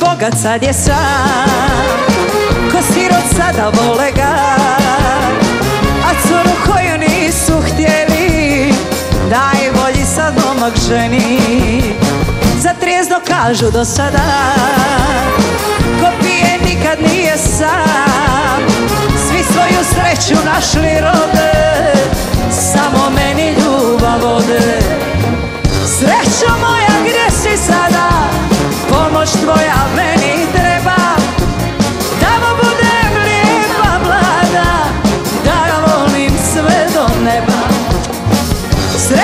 bogat sad je sam. Ko sirot sada vole ga A curu koju nisu htjeli Daj volji sad momak ženi. Za trijezno kažu do sada Ko pije nikad nije sam. Svi svoju sreću našli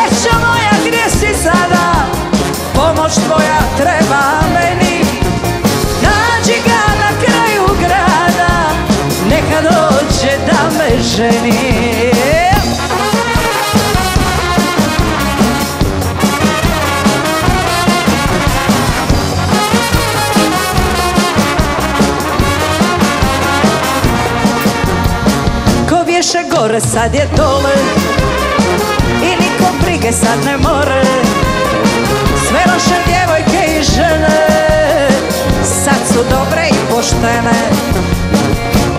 Srećo moja gdje si sada? Pomoć tvoja treba meni. Nađi ga na kraju grada Neka dođe da me ženi. Gore sad je dole I niko brige sad ne more. Sve loše djevojke i žene Sad su dobre i poštene.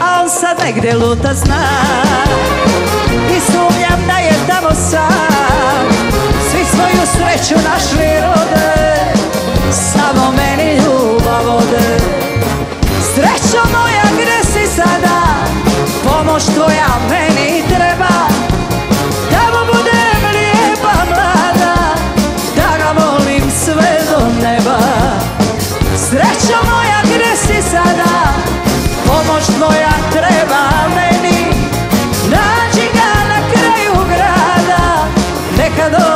A on sad negdje luta zna. I sumnjam da je tamo sam. Svi svoju sreću našli rode Samo meni ljubav vode Srećo moja gdje si sada? Pomoć tvoja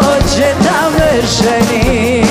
dođe da me ženim